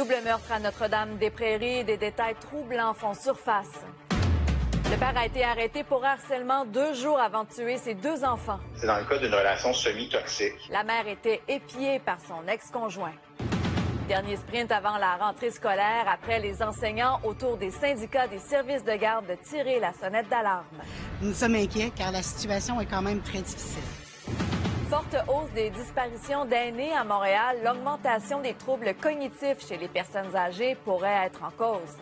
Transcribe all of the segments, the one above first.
Double meurtre à Notre-Dame-des-Prairies, des détails troublants font surface. Le père a été arrêté pour harcèlement deux jours avant de tuer ses deux enfants. C'est dans le cas d'une relation semi-toxique. La mère était épiée par son ex-conjoint. Dernier sprint avant la rentrée scolaire, après les enseignants autour des syndicats des services de garde de tirer la sonnette d'alarme. Nous sommes inquiets car la situation est quand même très difficile. Forte hausse des disparitions d'aînés à Montréal, l'augmentation des troubles cognitifs chez les personnes âgées pourrait être en cause.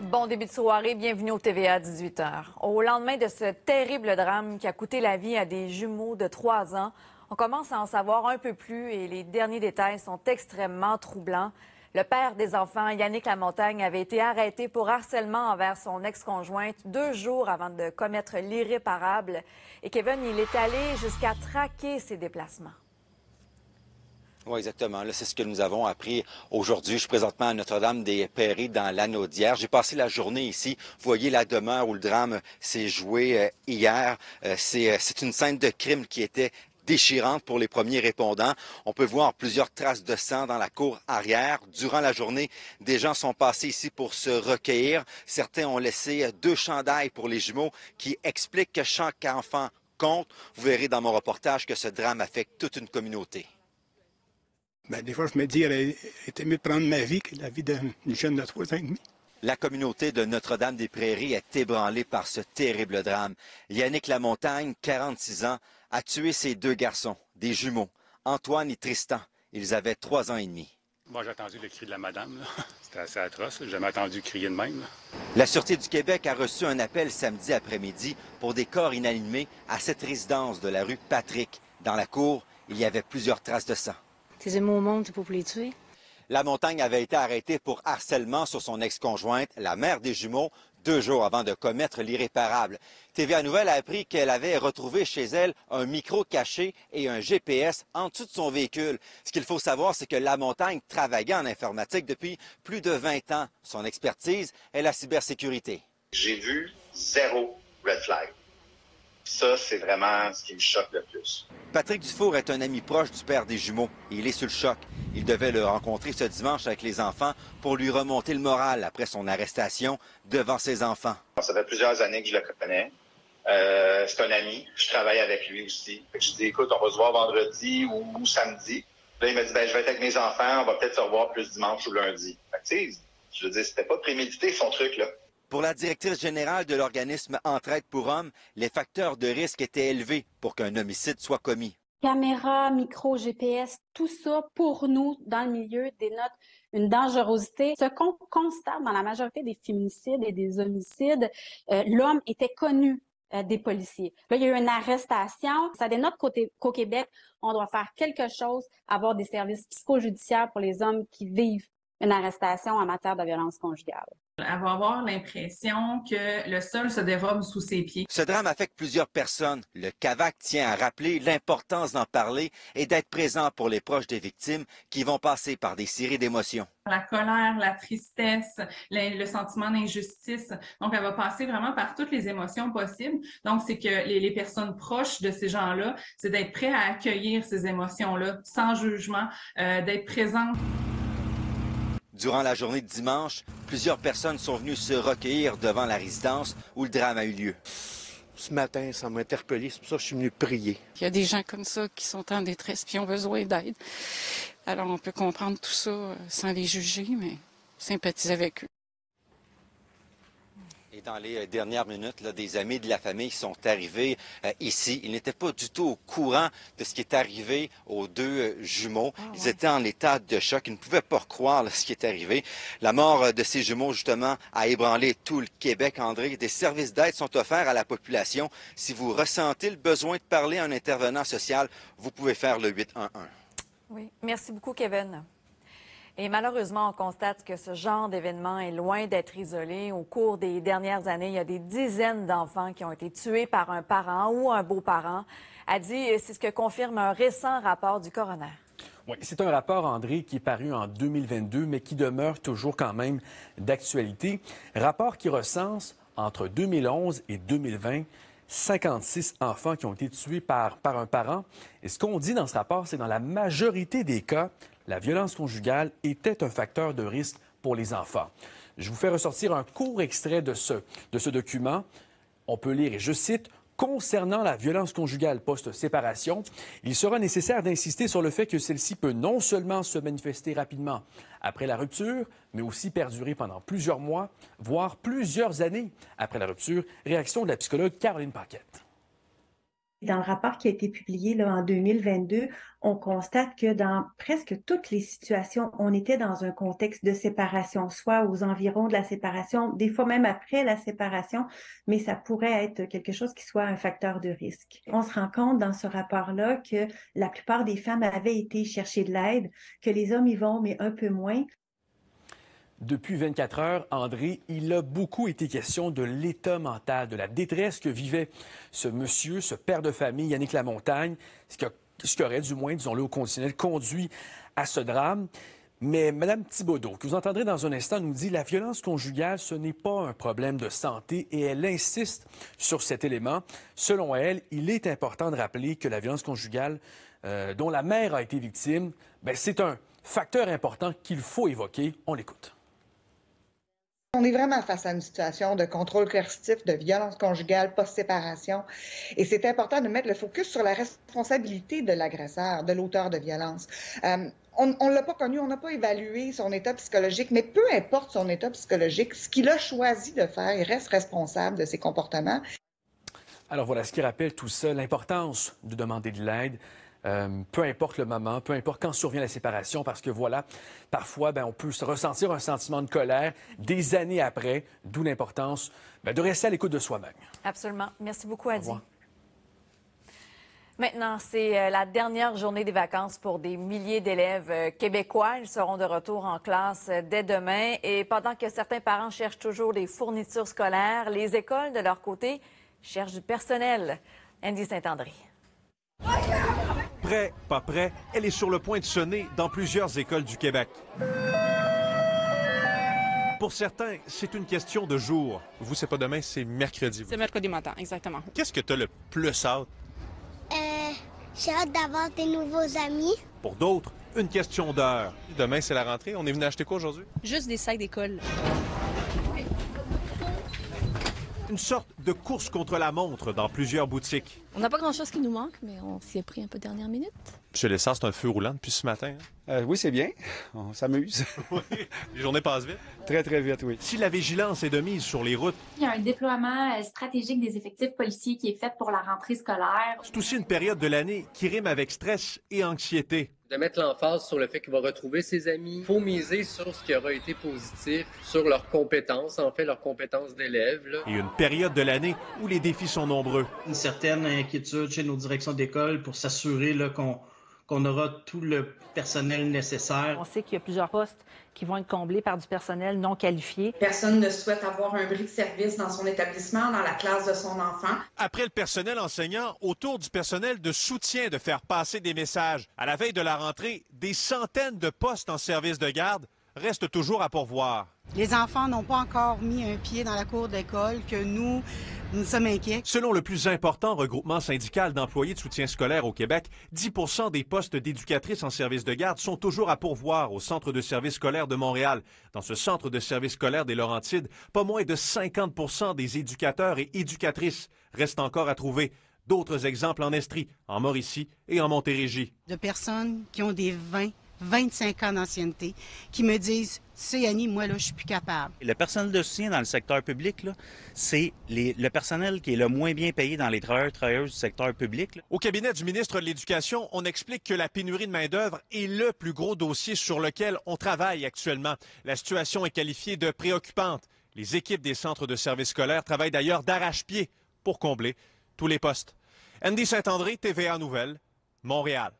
Bon début de soirée, bienvenue au TVA 18h. Au lendemain de ce terrible drame qui a coûté la vie à des jumeaux de 3 ans, on commence à en savoir un peu plus et les derniers détails sont extrêmement troublants. Le père des enfants, Yannick Lamontagne, avait été arrêté pour harcèlement envers son ex-conjointe deux jours avant de commettre l'irréparable. Et Kevin, il est allé jusqu'à traquer ses déplacements. Oui, exactement. c'est ce que nous avons appris aujourd'hui. Je suis présentement à Notre-Dame-des-Prairies dans l'anneau d'hier. J'ai passé la journée ici. Vous voyez la demeure où le drame s'est joué euh, hier. Euh, euh, c'est une scène de crime qui était déchirante pour les premiers répondants. On peut voir plusieurs traces de sang dans la cour arrière. Durant la journée, des gens sont passés ici pour se recueillir. Certains ont laissé deux chandails pour les jumeaux qui expliquent que chaque enfant compte. Vous verrez dans mon reportage que ce drame affecte toute une communauté. Ben, des fois, je me dis, qu'il était mieux de prendre ma vie que la vie d'une jeune de trois ans et demi. La communauté de Notre-Dame-des-Prairies est ébranlée par ce terrible drame. Yannick Lamontagne, 46 ans, a tué ses deux garçons, des jumeaux, Antoine et Tristan. Ils avaient trois ans et demi. Moi, j'ai entendu le cri de la madame. C'était assez atroce. J'ai jamais entendu crier de même. La Sûreté du Québec a reçu un appel samedi après-midi pour des corps inanimés à cette résidence de la rue Patrick. Dans la cour, il y avait plusieurs traces de sang. Tes émots montent pour les tuer? La montagne avait été arrêtée pour harcèlement sur son ex-conjointe, la mère des jumeaux, deux jours avant de commettre l'irréparable. TVA Nouvelle a appris qu'elle avait retrouvé chez elle un micro caché et un GPS en dessous de son véhicule. Ce qu'il faut savoir, c'est que La Montagne travaillait en informatique depuis plus de 20 ans. Son expertise est la cybersécurité. J'ai vu zéro red flag. Ça, c'est vraiment ce qui me choque le plus. Patrick Dufour est un ami proche du père des jumeaux. il est sur le choc. Il devait le rencontrer ce dimanche avec les enfants pour lui remonter le moral après son arrestation devant ses enfants. Ça fait plusieurs années que je le connais. Euh, c'est un ami. Je travaille avec lui aussi. Je dis, écoute, on va se voir vendredi ou, samedi. Là, il m'a dit, ben, je vais être avec mes enfants. On va peut-être se revoir plus dimanche ou lundi. Fait que, je veux dire, c'était pas prémédité, son truc, là. Pour la directrice générale de l'organisme Entraide pour hommes, les facteurs de risque étaient élevés pour qu'un homicide soit commis. Caméra, micro, GPS, tout ça, pour nous, dans le milieu, dénote une dangerosité. Ce qu'on constate dans la majorité des féminicides et des homicides, euh, l'homme était connu euh, des policiers. Là, il y a eu une arrestation. Ça dénote qu'au Québec, on doit faire quelque chose, avoir des services psychojudiciaires pour les hommes qui vivent une arrestation en matière de violence conjugale. Elle va avoir l'impression que le sol se dérobe sous ses pieds. Ce drame affecte plusieurs personnes. Le CAVAC tient à rappeler l'importance d'en parler et d'être présent pour les proches des victimes qui vont passer par des séries d'émotions. La colère, la tristesse, le, sentiment d'injustice. Donc, elle va passer vraiment par toutes les émotions possibles. Donc, c'est que les, personnes proches de ces gens-là, c'est d'être prêt à accueillir ces émotions-là sans jugement, euh, d'être présent. Durant la journée de dimanche, plusieurs personnes sont venues se recueillir devant la résidence où le drame a eu lieu. Ce matin, ça m'a interpellé, c'est pour ça que je suis venu prier. Il y a des gens comme ça qui sont en détresse et ont besoin d'aide. Alors on peut comprendre tout ça euh, sans les juger, mais sympathiser avec eux. Dans les euh, dernières minutes, des amis de la famille sont arrivés euh, ici. Ils n'étaient pas du tout au courant de ce qui est arrivé aux deux euh, jumeaux. Ah, Ils étaient en état de choc. Ils ne pouvaient pas croire ce qui est arrivé. La mort de ces jumeaux, justement, a ébranlé tout le Québec, André. Des services d'aide sont offerts à la population. Si vous ressentez le besoin de parler à un intervenant social, vous pouvez faire le 811. Oui, merci beaucoup, Kevin. Et malheureusement, on constate que ce genre d'événement est loin d'être isolé. Au cours des dernières années, il y a des dizaines d'enfants qui ont été tués par un parent ou un beau-parent. A dit, c'est ce que confirme un récent rapport du coroner. Oui, c'est un rapport, André, qui est paru en 2022, mais qui demeure toujours quand même d'actualité. Rapport qui recense entre 2011 et 2020, 56 enfants qui ont été tués par, par un parent. Et ce qu'on dit dans ce rapport, c'est que dans la majorité des cas, la violence conjugale était un facteur de risque pour les enfants. Je vous fais ressortir un court extrait de ce, de ce document. On peut lire, et je cite, Concernant la violence conjugale post-séparation, il sera nécessaire d'insister sur le fait que celle-ci peut non seulement se manifester rapidement après la rupture, mais aussi perdurer pendant plusieurs mois, voire plusieurs années après la rupture. Réaction de la psychologue Caroline Paquette. Dans le rapport qui a été publié là, en 2022, on constate que dans presque toutes les situations, on était dans un contexte de séparation, soit aux environs de la séparation, des fois même après la séparation, mais ça pourrait être quelque chose qui soit un facteur de risque. On se rend compte dans ce rapport-là que la plupart des femmes avaient été chercher de l'aide, que les hommes y vont, mais un peu moins. Depuis 24 heures, André, il a beaucoup été question de l'état mental, de la détresse que vivait ce monsieur, ce père de famille, Yannick Lamontagne, ce qui, ce qui aurait, du moins, disons-le au conditionnel, conduit à ce drame. Mais Mme Thibaudot, que vous entendrez dans un instant, nous dit la violence conjugale, ce n'est pas un problème de santé et elle insiste sur cet élément. Selon elle, il est important de rappeler que la violence conjugale euh, dont la mère a été victime, ben, c'est un facteur important qu'il faut évoquer. On l'écoute. On est vraiment face à une situation de contrôle coercitif, de violence conjugale, post-séparation. Et c'est important de mettre le focus sur la responsabilité de l'agresseur, de l'auteur de violence. Euh, on ne l'a pas connu, on n'a pas évalué son état psychologique, mais peu importe son état psychologique, ce qu'il a choisi de faire, il reste responsable de ses comportements. Alors voilà, ce qui rappelle tout ça, l'importance de demander de l'aide. Euh, peu importe le moment, peu importe quand survient la séparation, parce que voilà, parfois, ben, on peut se ressentir un sentiment de colère des années après, d'où l'importance ben, de rester à l'écoute de soi-même. Absolument. Merci beaucoup, Adi. Maintenant, c'est euh, la dernière journée des vacances pour des milliers d'élèves euh, québécois. Ils seront de retour en classe dès demain. Et pendant que certains parents cherchent toujours des fournitures scolaires, les écoles, de leur côté, cherchent du personnel. Andy Saint-André. Prêt, pas prêt, elle est sur le point de sonner dans plusieurs écoles du Québec. Pour certains, c'est une question de jour. Vous, c'est pas demain, c'est mercredi. C'est mercredi matin, exactement. Qu'est-ce que tu as le plus hâte? Euh, j'ai hâte d'avoir des nouveaux amis. Pour d'autres, une question d'heure. Demain, c'est la rentrée. On est venu acheter quoi aujourd'hui? Juste des sacs d'école. Une sorte de course contre la montre dans plusieurs boutiques. On n'a pas grand-chose qui nous manque, mais on s'y est pris un peu dernière minute. Chez l'essence, c'est un feu roulant depuis ce matin. Euh, oui, c'est bien. On s'amuse. oui. Les journées passent vite. Très, très vite, oui. Si la vigilance est de mise sur les routes. Il y a un déploiement euh, stratégique des effectifs policiers qui est fait pour la rentrée scolaire. C'est aussi une période de l'année qui rime avec stress et anxiété de mettre l'emphase sur le fait qu'il va retrouver ses amis. Il faut miser sur ce qui aura été positif, sur leurs compétences, en fait, leurs compétences d'élèves. Et une période de l'année où les défis sont nombreux. Une certaine inquiétude chez nos directions d'école pour s'assurer qu'on qu'on aura tout le personnel nécessaire. On sait qu'il y a plusieurs postes qui vont être comblés par du personnel non qualifié. Personne ne souhaite avoir un bris de service dans son établissement, dans la classe de son enfant. Après le personnel enseignant, autour du personnel de soutien de faire passer des messages. À la veille de la rentrée, des centaines de postes en service de garde restent toujours à pourvoir. Les enfants n'ont pas encore mis un pied dans la cour d'école que nous, nous sommes inquiets. Selon le plus important regroupement syndical d'employés de soutien scolaire au Québec, 10 des postes d'éducatrices en service de garde sont toujours à pourvoir au Centre de service scolaire de Montréal. Dans ce centre de service scolaire des Laurentides, pas moins de 50 des éducateurs et éducatrices restent encore à trouver. D'autres exemples en Estrie, en Mauricie et en Montérégie. De personnes qui ont des 20 25 ans d'ancienneté, qui me disent, tu sais, Annie, moi, là, je suis plus capable. Le personnel de soutien dans le secteur public, c'est le personnel qui est le moins bien payé dans les travailleurs travailleuses du secteur public. Au cabinet du ministre de l'Éducation, on explique que la pénurie de main-d'œuvre est le plus gros dossier sur lequel on travaille actuellement. La situation est qualifiée de préoccupante. Les équipes des centres de services scolaires travaillent d'ailleurs d'arrache-pied pour combler tous les postes. Andy Saint-André, TVA Nouvelle, Montréal.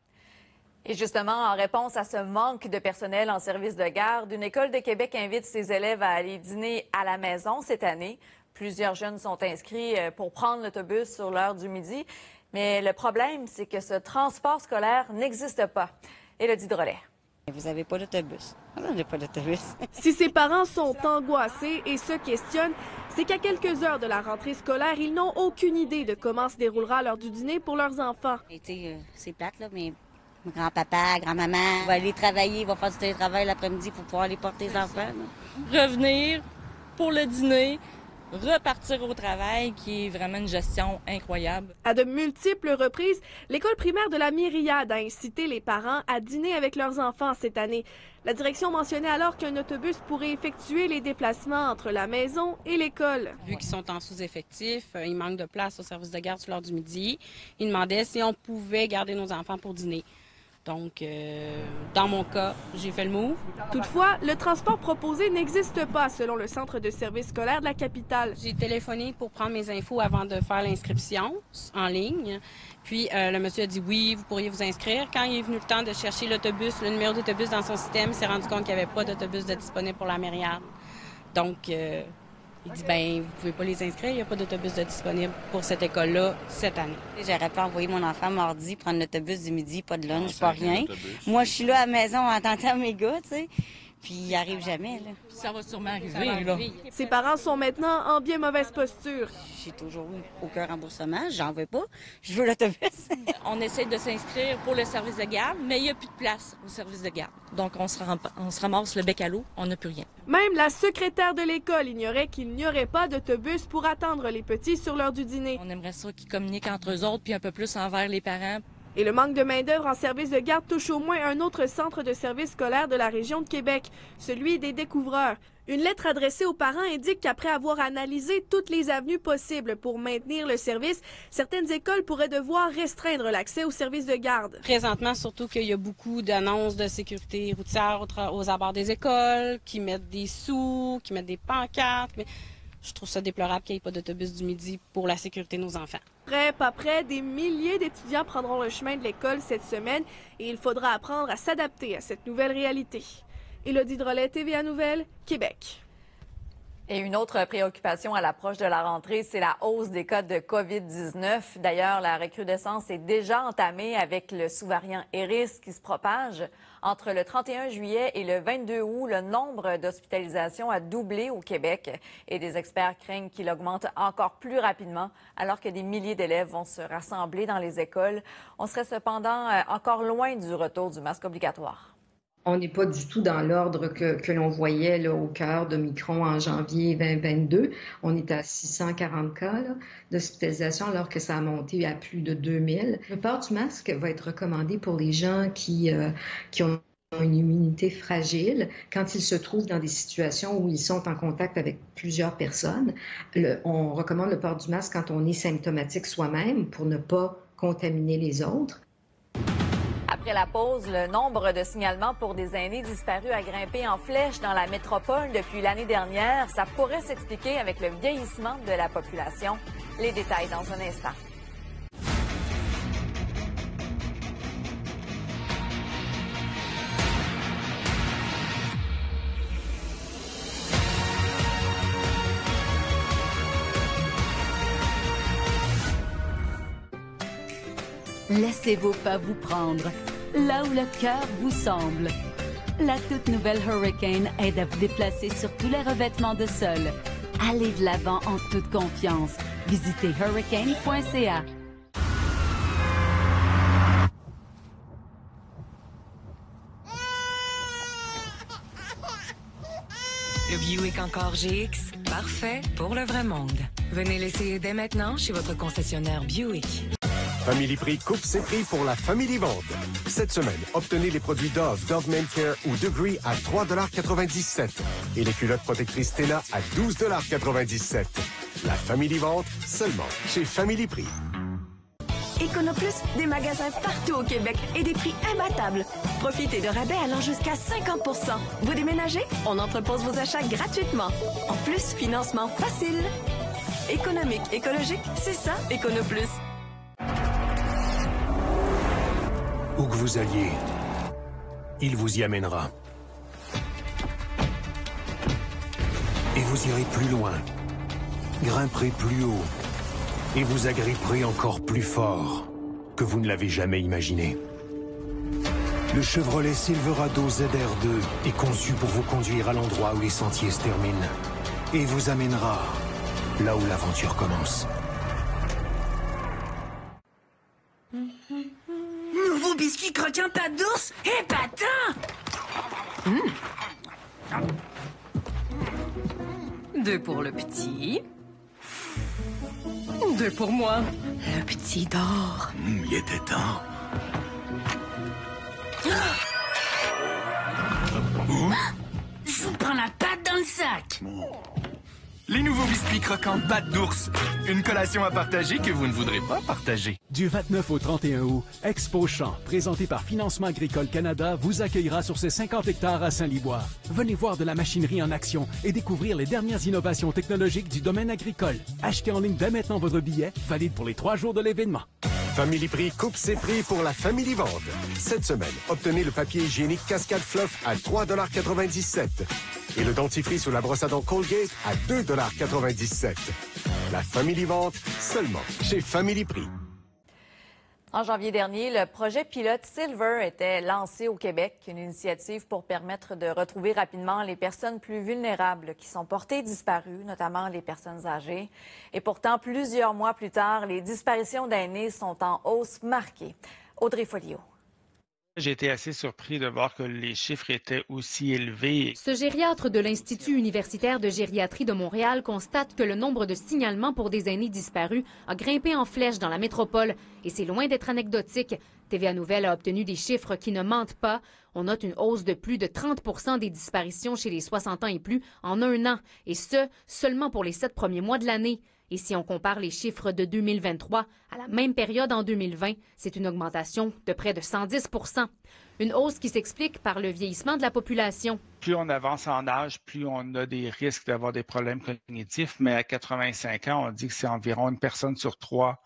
Et justement, en réponse à ce manque de personnel en service de garde, une école de Québec invite ses élèves à aller dîner à la maison cette année. Plusieurs jeunes sont inscrits euh, pour prendre l'autobus sur l'heure du midi. Mais le problème, c'est que ce transport scolaire n'existe pas. Élodie Drolet. Vous n'avez pas d'autobus. On n'a pas d'autobus. Si ses parents sont angoissés et se questionnent, c'est qu'à quelques heures de la rentrée scolaire, ils n'ont aucune idée de comment se déroulera l'heure du dîner pour leurs enfants. Euh, c'est plate, là, mais grand-papa, grand-maman va aller travailler, va faire du télétravail l'après-midi pour pouvoir aller porter les enfants. Revenir pour le dîner, repartir au travail, qui est vraiment une gestion incroyable. À de multiples reprises, l'école primaire de la Myriade a incité les parents à dîner avec leurs enfants cette année. La direction mentionnait alors qu'un autobus pourrait effectuer les déplacements entre la maison et l'école. Vu qu'ils sont en sous-effectif, euh, il manque de place au service de garde sur l'heure du midi. Ils demandaient si on pouvait garder nos enfants pour dîner. Donc, euh, dans mon cas, j'ai fait le move. Toutefois, le transport proposé n'existe pas selon le centre de service scolaire de la capitale. J'ai téléphoné pour prendre mes infos avant de faire l'inscription en ligne. Puis euh, le monsieur a dit oui, vous pourriez vous inscrire. Quand il est venu le temps de chercher l'autobus, le numéro d'autobus dans son système, il s'est rendu compte qu'il n'y avait pas d'autobus de disponible pour la Myriade. Donc, euh, il dit, ben, vous pouvez pas les inscrire, il n'y a pas d'autobus de disponible pour cette école-là cette année. J'aurais pas envoyer mon enfant mardi prendre l'autobus du midi, pas de lunch, pas rien. Moi, je suis là à la maison en tentant mes gars, tu sais. Puis il arrive jamais, là. Ça va sûrement arriver, là. Ses parents sont maintenant en bien mauvaise posture. J'ai toujours eu aucun remboursement, j'en veux pas. Je veux l'autobus. on essaie de s'inscrire pour le service de garde, mais il n'y a plus de place au service de garde. Donc on se, on se ramasse le bec à l'eau, on n'a plus rien. Même la secrétaire de l'école ignorait qu'il n'y aurait pas d'autobus pour attendre les petits sur l'heure du dîner. On aimerait ça qu'ils communiquent entre eux autres, puis un peu plus envers les parents et le manque de main-d'œuvre en service de garde touche au moins un autre centre de service scolaire de la région de Québec, celui des découvreurs. Une lettre adressée aux parents indique qu'après avoir analysé toutes les avenues possibles pour maintenir le service, certaines écoles pourraient devoir restreindre l'accès au service de garde. Présentement, surtout qu'il y a beaucoup d'annonces de sécurité routière aux abords des écoles, qui mettent des sous, qui mettent des pancartes. Mais je trouve ça déplorable qu'il n'y ait pas d'autobus du midi pour la sécurité de nos enfants. Près, pas près, des milliers d'étudiants prendront le chemin de l'école cette semaine et il faudra apprendre à s'adapter à cette nouvelle réalité. Élodie Drolet, TVA Nouvelle, Québec. Et une autre préoccupation à l'approche de la rentrée, c'est la hausse des cas de COVID-19. D'ailleurs, la recrudescence est déjà entamée avec le sous-variant Eris qui se propage. Entre le 31 juillet et le 22 août, le nombre d'hospitalisations a doublé au Québec et des experts craignent qu'il augmente encore plus rapidement alors que des milliers d'élèves vont se rassembler dans les écoles. On serait cependant euh, encore loin du retour du masque obligatoire. On n'est pas du tout dans l'ordre que, l'on voyait là, au cœur de Micron en janvier 2022. On est à 640 cas d'hospitalisation alors que ça a monté à plus de 2000. Le port du masque va être recommandé pour les gens qui, euh, qui ont une immunité fragile, quand ils se trouvent dans des situations où ils sont en contact avec plusieurs personnes, on recommande le port du masque quand on est symptomatique soi-même pour ne pas contaminer les autres. Après la pause, le nombre de signalements pour des aînés disparus a grimpé en flèche dans la métropole depuis l'année dernière. Ça pourrait s'expliquer avec le vieillissement de la population. Les détails dans un instant. Laissez-vous pas vous prendre, là où le cœur vous semble. La toute nouvelle Hurricane aide à vous déplacer sur tous les revêtements de sol. Allez de l'avant en toute confiance. Visitez hurricane.ca. Le Buick Encore GX, parfait pour le vrai monde. Venez l'essayer dès maintenant chez votre concessionnaire Buick. Family Prix coupe ses prix pour la Family Vente. Cette semaine, obtenez les produits Dove, Dove Men Care ou Degree à 3,97 et les culottes protectrices Tena à 12,97 La Family Vente, seulement chez Family Prix. Econoplus, des magasins partout au Québec et des prix imbattables. Profitez de rabais allant jusqu'à 50% Vous déménagez? On entrepose vos achats gratuitement. En plus, financement facile. Économique, écologique, c'est ça, Econoplus. Où que vous alliez, il vous y amènera. Et vous irez plus loin, grimperez plus haut, et vous agripperez encore plus fort que vous ne l'avez jamais imaginé. Le Chevrolet Silverado ZR2 est conçu pour vous conduire à l'endroit où les sentiers se terminent et vous amènera là où l'aventure commence. Biscuit croquant pâte d'ours épatant! Deux pour le petit. Deux pour moi. Le petit dort. Hum, il était temps. Je vous prends la patte dans le sac! Les nouveaux biscuits croquants pâte d'ours. Une collation à partager que vous ne voudrez pas partager. Du 29 au 31 août, Expo Champ, présenté par Financement Agricole Canada, vous accueillera sur ses 50 hectares à Saint-Liboire. Venez voir de la machinerie en action et découvrir les dernières innovations technologiques du domaine agricole. Achetez en ligne dès maintenant votre billet, valide pour les trois jours de l'événement. Family Prix coupe ses prix pour la Family Vente. Cette semaine, obtenez le papier hygiénique Cascade Fluff à 3,97 et le dentifrice ou la brosse à dents Colgate à 2,97 La Family Vente, seulement chez Family Prix. En janvier dernier, le projet pilote Silver était lancé au Québec, une initiative pour permettre de retrouver rapidement les personnes plus vulnérables qui sont portées disparues, notamment les personnes âgées. Et pourtant, plusieurs mois plus tard, les disparitions d'aînés sont en hausse marquée. Audrey Folio. J'ai été assez surpris de voir que les chiffres étaient aussi élevés. Ce gériatre de l'Institut universitaire de gériatrie de Montréal constate que le nombre de signalements pour des aînés disparus a grimpé en flèche dans la métropole et c'est loin d'être anecdotique. TVA Nouvelle a obtenu des chiffres qui ne mentent pas. On note une hausse de plus de 30 des disparitions chez les 60 ans et plus en un an, et ce, seulement pour les sept premiers mois de l'année. Et si on compare les chiffres de 2023 à la même période en 2020, c'est une augmentation de près de 110% Une hausse qui s'explique par le vieillissement de la population. Plus on avance en âge, plus on a des risques d'avoir des problèmes cognitifs, mais à 85 ans, on dit que c'est environ une personne sur trois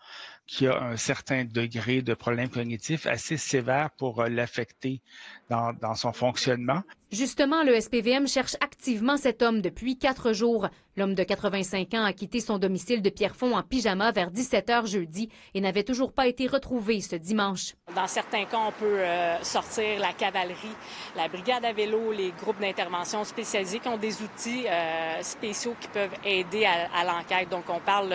qui a un certain degré de problème cognitif assez sévère pour euh, l'affecter dans, dans, son fonctionnement. Justement, le SPVM cherche activement cet homme depuis quatre jours. L'homme de 85 ans a quitté son domicile de Pierrefonds en pyjama vers 17 h jeudi et n'avait toujours pas été retrouvé ce dimanche. Dans certains cas, on peut euh, sortir la cavalerie, la brigade à vélo, les groupes d'intervention spécialisés qui ont des outils euh, spéciaux qui peuvent aider à, à l'enquête. Donc, on parle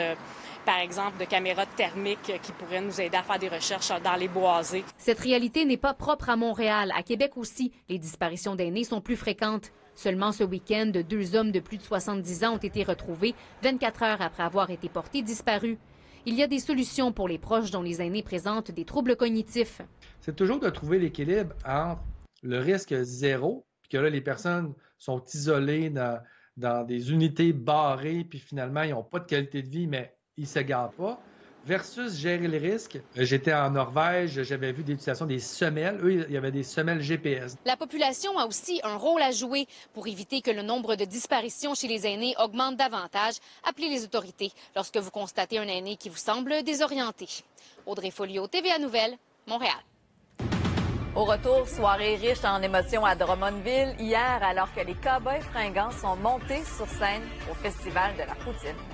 par exemple, de caméras thermiques qui pourraient nous aider à faire des recherches dans les boisés. Cette réalité n'est pas propre à Montréal. À Québec aussi, les disparitions d'aînés sont plus fréquentes. Seulement ce week-end, deux hommes de plus de 70 ans ont été retrouvés 24 heures après avoir été portés disparus. Il y a des solutions pour les proches dont les aînés présentent des troubles cognitifs. C'est toujours de trouver l'équilibre entre le risque zéro, puis que là, les personnes sont isolées dans, dans des unités barrées, puis finalement, ils n'ont pas de qualité de vie, mais ils se gardent pas, versus gérer le risque. J'étais en Norvège, j'avais vu des utilisations des semelles. Eux, il y avait des semelles GPS. La population a aussi un rôle à jouer pour éviter que le nombre de disparitions chez les aînés augmente davantage. Appelez les autorités lorsque vous constatez un aîné qui vous semble désorienté. Audrey Folio, TVA Nouvelle, Montréal. Au retour, soirée riche en émotions à Drummondville hier alors que les Cowboys fringants sont montés sur scène au Festival de la Poutine.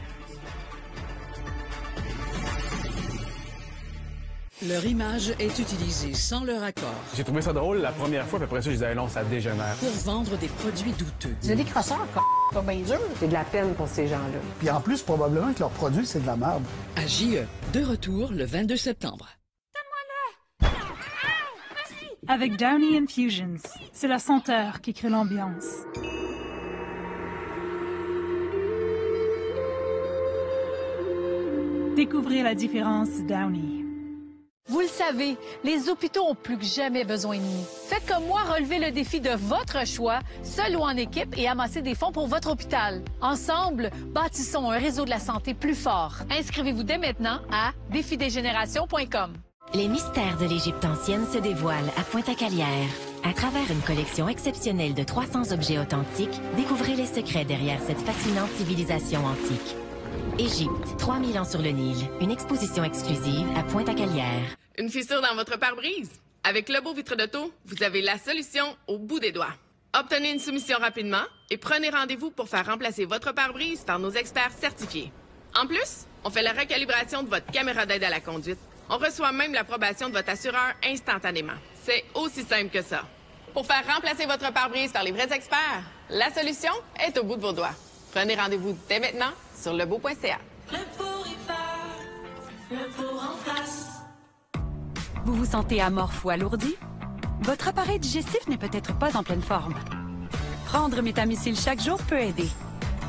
Leur image est utilisée sans leur accord. J'ai trouvé ça drôle la première fois, puis après ça, je disais, non, ça dégénère. Pour vendre des produits douteux. C'est des crosseurs, pas bien dur. C'est de la peine pour ces gens-là. Puis en plus, probablement que leurs produits, c'est de la merde. À JE, de retour le 22 septembre. Avec Downey Infusions, c'est la senteur qui crée l'ambiance. Découvrez la différence Downey. Vous le savez, les hôpitaux ont plus que jamais besoin de nous. Faites comme moi, relevez le défi de votre choix, seul ou en équipe, et amassez des fonds pour votre hôpital. Ensemble, bâtissons un réseau de la santé plus fort. Inscrivez-vous dès maintenant à défidesgénérations.com. Les mystères de l'Égypte ancienne se dévoilent à Pointe-à-Calière. À travers une collection exceptionnelle de 300 objets authentiques, découvrez les secrets derrière cette fascinante civilisation antique. Égypte, 3000 ans sur le Nil, une exposition exclusive à Pointe-à-Calière. Une fissure dans votre pare-brise? Avec le beau vitre d'auto, vous avez la solution au bout des doigts. Obtenez une soumission rapidement et prenez rendez-vous pour faire remplacer votre pare-brise par nos experts certifiés. En plus, on fait la recalibration de votre caméra d'aide à la conduite. On reçoit même l'approbation de votre assureur instantanément. C'est aussi simple que ça. Pour faire remplacer votre pare-brise par les vrais experts, la solution est au bout de vos doigts. Prenez rendez-vous dès maintenant sur lebeau.ca. Vous vous sentez amorphe ou alourdi? Votre appareil digestif n'est peut-être pas en pleine forme. Prendre Métamucil chaque jour peut aider.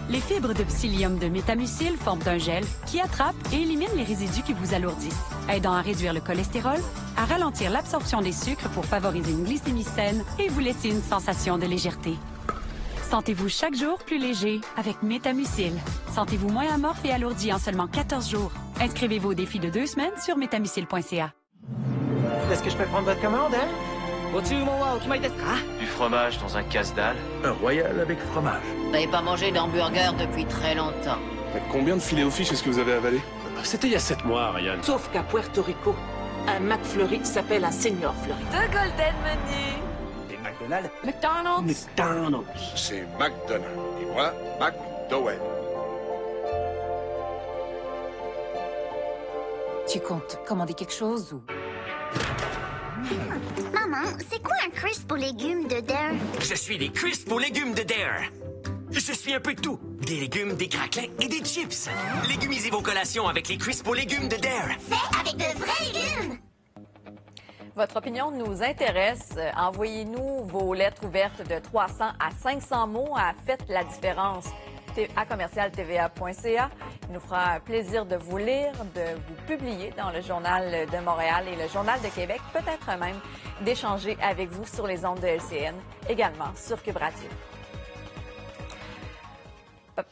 Les fibres de psyllium de Métamucil forment un gel qui attrape et élimine les résidus qui vous alourdissent, aidant à réduire le cholestérol, à ralentir l'absorption des sucres pour favoriser une glycémie saine et vous laisser une sensation de légèreté. Sentez-vous chaque jour plus léger avec Métamucil. Sentez-vous moins amorphe et alourdi en seulement 14 jours. Inscrivez-vous au défi de deux semaines sur métamucil.ca. Est-ce que je peux prendre votre commande, hein? Du fromage dans un casse-dalle. Un royal avec fromage. Vous n'avez pas mangé d'hamburger depuis très longtemps. combien de filets aux fiches est-ce que vous avez avalé? C'était il y a sept mois, Ryan. Sauf qu'à Puerto Rico, un McFlurry s'appelle un Senior Flurry. Deux Golden Menu. McDonald's McDonald's? McDonald's. C'est McDonald's. Et moi, McDowell. Tu comptes commander quelque chose ou... Maman, c'est quoi un crisp aux légumes de Dare? Je suis des crisps aux légumes de Dare. Je suis un peu de tout. Des légumes, des craquelins et des chips. Légumisez vos collations avec les crisps aux légumes de Dare. Fait avec de vrais légumes! Votre opinion nous intéresse. Envoyez-nous vos lettres ouvertes de 300 à 500 mots à Faites la différence à commercialtva.ca. Il nous fera plaisir de vous lire, de vous publier dans le Journal de Montréal et le Journal de Québec, peut-être même d'échanger avec vous sur les ondes de LCN, également sur Cube.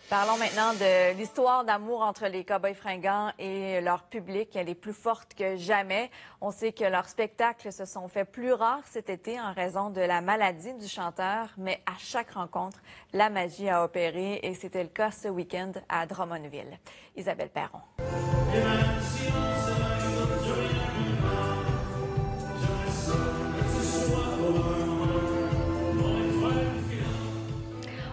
Parlons maintenant de l'histoire d'amour entre les Cowboys fringants et leur public. Elle est plus forte que jamais. On sait que leurs spectacles se sont fait plus rares cet été en raison de la maladie du chanteur, mais à chaque rencontre, la magie a opéré et c'était le cas ce week-end à Drummondville. Isabelle Perron.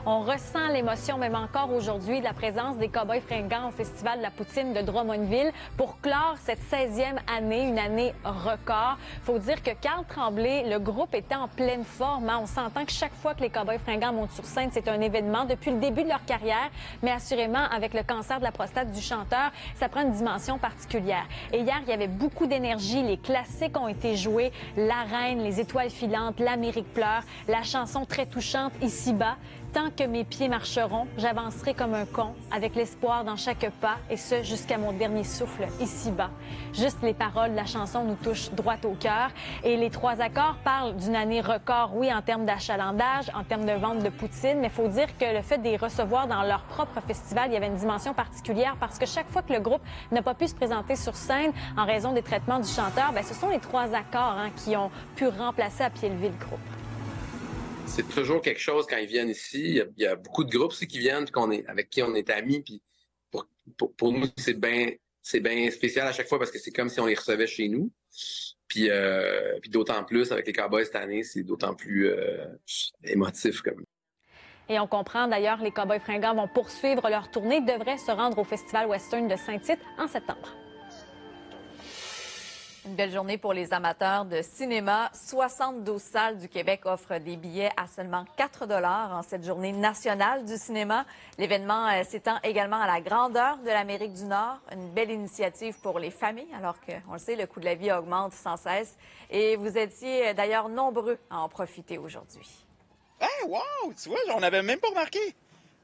On ressent l'émotion, même encore aujourd'hui, de la présence des Cowboys fringants au Festival de la Poutine de Drummondville pour clore cette 16e année, une année record. faut dire que Carl Tremblay, le groupe était en pleine forme. Hein. On s'entend que chaque fois que les Cowboys fringants montent sur scène, c'est un événement depuis le début de leur carrière, mais assurément, avec le cancer de la prostate du chanteur, ça prend une dimension particulière. Et hier, il y avait beaucoup d'énergie. Les classiques ont été joués. La Reine, Les Étoiles filantes, L'Amérique pleure, la chanson très touchante Ici-bas. Tant que mes pieds marcheront, j'avancerai comme un con, avec l'espoir dans chaque pas, et ce jusqu'à mon dernier souffle ici-bas. Juste les paroles de la chanson nous touchent droit au cœur. Et les trois accords parlent d'une année record, oui, en termes d'achalandage, en termes de vente de poutine, mais faut dire que le fait de les recevoir dans leur propre festival, il y avait une dimension particulière parce que chaque fois que le groupe n'a pas pu se présenter sur scène en raison des traitements du chanteur, bien, ce sont les trois accords hein, qui ont pu remplacer à pied levé le groupe c'est toujours quelque chose quand ils viennent ici. Il y a, beaucoup de groupes aussi qui viennent, avec qui on est amis. Puis pour, nous, c'est bien c'est spécial à chaque fois parce que c'est comme si on les recevait chez nous. Puis, euh, d'autant plus avec les Cowboys cette année, c'est d'autant plus euh, émotif. Et on comprend d'ailleurs, les Cowboys fringants vont poursuivre leur tournée, devraient se rendre au Festival Western de Saint-Tite en septembre. Une belle journée pour les amateurs de cinéma. 72 salles du Québec offrent des billets à seulement 4 dollars en cette journée nationale du cinéma. L'événement euh, s'étend également à la grandeur de l'Amérique du Nord. Une belle initiative pour les familles, alors que, on le sait, le coût de la vie augmente sans cesse. Et vous étiez euh, d'ailleurs nombreux à en profiter aujourd'hui. Hey, wow! Tu vois, on n'avait même pas remarqué.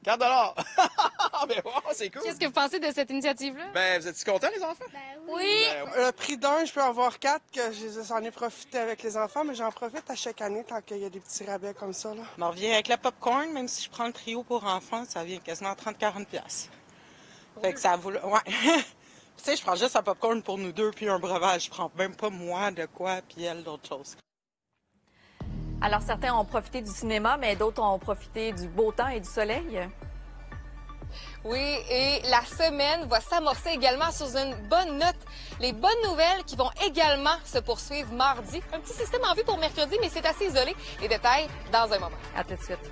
4 dollars. ben wow, c'est cool. Qu'est-ce que vous pensez de cette initiative-là? Ben, vous êtes contents, les enfants? Ben oui. Ben, le prix d'un, je peux en avoir quatre, que j'en ai profité avec les enfants, mais j'en profite à chaque année tant qu'il y a des petits rabais comme ça. Là. On revient avec la popcorn, même si je prends le trio pour enfants, ça vient quasiment 30-40 pièces. Fait que ça vaut... Ouais. tu sais, je prends juste un popcorn pour nous deux, puis un breuvage. Je prends même pas moi de quoi, puis elle d'autres choses. Alors, certains ont profité du cinéma, mais d'autres ont profité du beau temps et du soleil. Oui, et la semaine va s'amorcer également sur une bonne note. Les bonnes nouvelles qui vont également se poursuivre mardi. Un petit système en vue pour mercredi, mais c'est assez isolé. Les détails dans un moment. À tout de suite.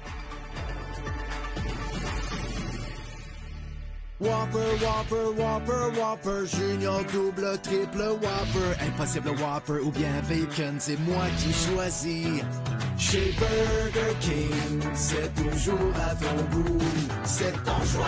Whopper, Whopper, Whopper, Whopper, Junior, double, triple, Whopper, impossible Whopper ou bien bacon, c'est moi qui choisis. Chez Burger King, c'est toujours à ton goût, c'est ton choix.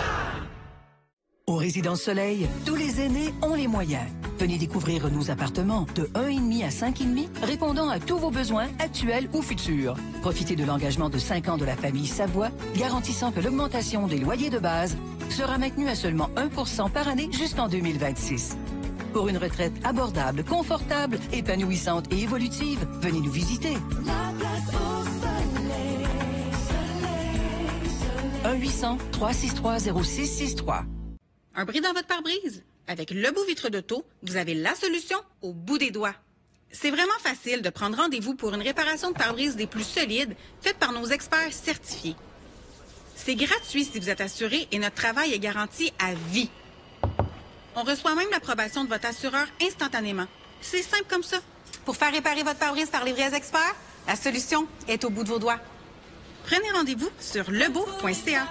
Au Résidence Soleil, tous les aînés ont les moyens. Venez découvrir nos appartements de 1,5 à 5,5 répondant à tous vos besoins actuels ou futurs. Profitez de l'engagement de 5 ans de la famille Savoie, garantissant que l'augmentation des loyers de base sera maintenue à seulement 1 par année jusqu'en 2026. Pour une retraite abordable, confortable, épanouissante et évolutive, venez nous visiter. 1-800-363-0663. Un bris dans votre pare-brise? Avec Le Beau Vitre d'Auto, vous avez la solution au bout des doigts. C'est vraiment facile de prendre rendez-vous pour une réparation de pare-brise des plus solides, faite par nos experts certifiés. C'est gratuit si vous êtes assuré et notre travail est garanti à vie. On reçoit même l'approbation de votre assureur instantanément. C'est simple comme ça. Pour faire réparer votre pare-brise par les vrais experts, la solution est au bout de vos doigts. Prenez rendez-vous sur lebeau.ca.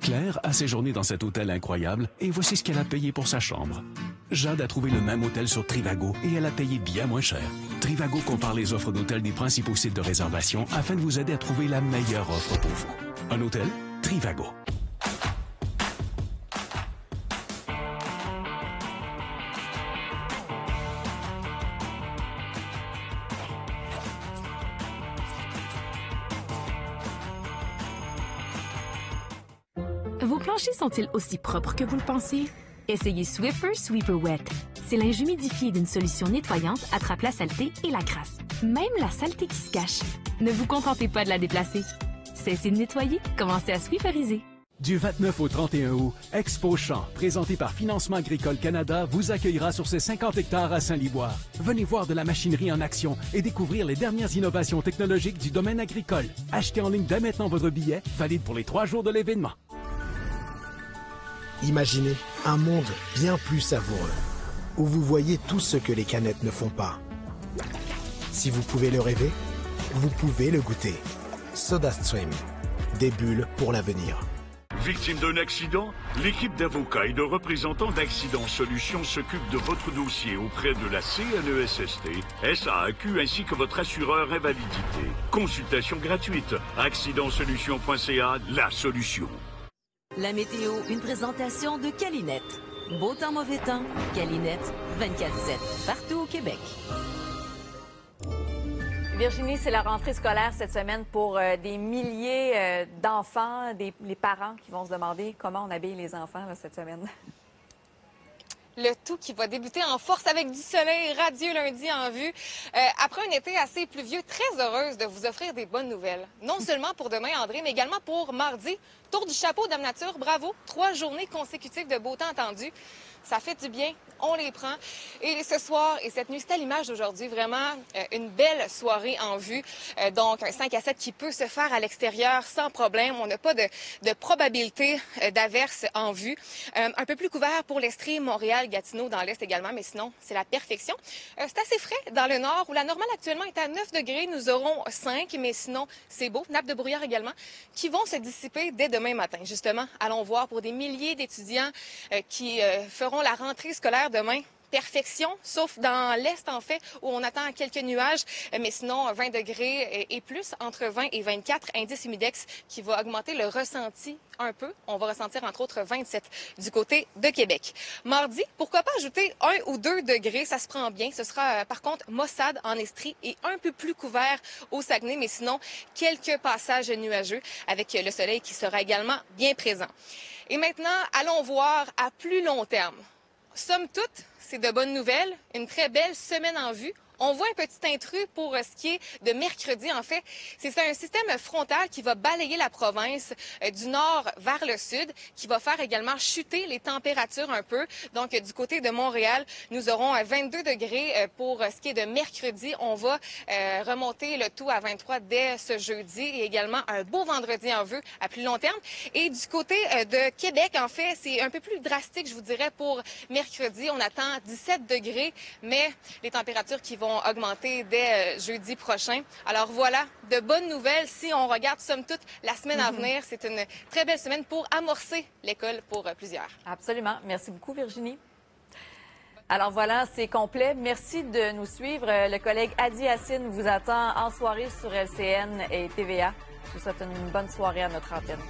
Claire a séjourné dans cet hôtel incroyable et voici ce qu'elle a payé pour sa chambre. Jade a trouvé le même hôtel sur Trivago et elle a payé bien moins cher. Trivago compare les offres d'hôtel des principaux sites de réservation afin de vous aider à trouver la meilleure offre pour vous. Un hôtel Trivago. Vos planchers sont-ils aussi propres que vous le pensez? Essayez Swiffer Sweeper Wet. C'est linge humidifié d'une solution nettoyante attrape la saleté et la crasse. Même la saleté qui se cache. Ne vous contentez pas de la déplacer. Cessez de nettoyer, commencez à Swifferiser. Du 29 au 31 août, Expo Champ, présenté par Financement Agricole Canada, vous accueillera sur ses 50 hectares à Saint-Liboire. Venez voir de la machinerie en action et découvrir les dernières innovations technologiques du domaine agricole. Achetez en ligne dès maintenant votre billet, valide pour les trois jours de l'événement. Imaginez un monde bien plus savoureux, où vous voyez tout ce que les canettes ne font pas. Si vous pouvez le rêver, vous pouvez le goûter. SodaStream, des bulles pour l'avenir. Victime d'un accident L'équipe d'avocats et de représentants d'Accident Solutions s'occupe de votre dossier auprès de la CNESST, SAAQ ainsi que votre assureur invalidité. Consultation gratuite. Accidentsolutions.ca, la solution. La météo, une présentation de Calinette. Beau temps, mauvais temps, Calinette, 24-7, partout au Québec. Virginie, c'est la rentrée scolaire cette semaine pour euh, des milliers euh, d'enfants, des les parents qui vont se demander comment on habille les enfants cette semaine. Le tout qui va débuter en force avec du soleil radieux lundi en vue. Euh, après un été assez pluvieux, très heureuse de vous offrir des bonnes nouvelles. Non seulement pour demain, André, mais également pour mardi. Tour du chapeau, Dame Nature, bravo. Trois journées consécutives de beau temps attendu. Ça fait du bien, on les prend. Et ce soir et cette nuit, c'est à l'image d'aujourd'hui, vraiment euh, une belle soirée en vue. Euh, donc, un 5 à 7 qui peut se faire à l'extérieur sans problème. On n'a pas de, probabilité euh, d'averse en vue. Un peu plus couvert pour l'Estrie, Montréal, Gatineau, dans l'Est également, mais sinon, c'est la perfection. C'est assez frais dans le Nord, où la normale actuellement est à 9 degrés. Nous aurons 5, mais sinon, c'est beau. Nappe de brouillard également, qui vont se dissiper dès demain matin. Justement, allons voir pour des milliers d'étudiants qui euh, feront la rentrée scolaire demain perfection, sauf dans l'Est, en fait, où on attend quelques nuages, euh, mais sinon 20 degrés et plus, entre 20 et 24, indice humidex qui va augmenter le ressenti un peu. On va ressentir entre autres 27 du côté de Québec. Mardi, pourquoi pas ajouter 1 ou 2 degrés, ça se prend bien. Ce sera euh, par contre Mossad en Estrie et un peu plus couvert au Saguenay, mais sinon quelques passages nuageux avec euh, le soleil qui sera également bien présent. Et maintenant, allons voir à plus long terme. Somme toute, c'est de bonnes nouvelles, une très belle semaine en vue. On voit un petit intrus pour euh, ce qui est de mercredi, en fait. C'est un système frontal qui va balayer la province euh, du nord vers le sud, qui va faire également chuter les températures un peu. Donc, euh, du côté de Montréal, nous aurons euh, 22 degrés pour ce qui est de mercredi. On va remonter le tout à 23 dès ce jeudi et également un beau vendredi en vue à plus long terme. Et du côté de Québec, en fait, c'est un peu plus drastique, je vous dirais, pour mercredi. On attend 17 degrés, mais les températures qui vont vont augmenter dès euh, jeudi prochain. Alors voilà, de bonnes nouvelles. Si on regarde, somme toute, la semaine à Mhm. venir, c'est une très belle semaine pour amorcer l'école pour euh, plusieurs. Absolument. Merci beaucoup, Virginie. Alors voilà, c'est complet. Merci de nous suivre. Euh, Le collègue Adi Yassine vous attend en soirée sur LCN et TVA. Je vous souhaite une bonne soirée à notre antenne.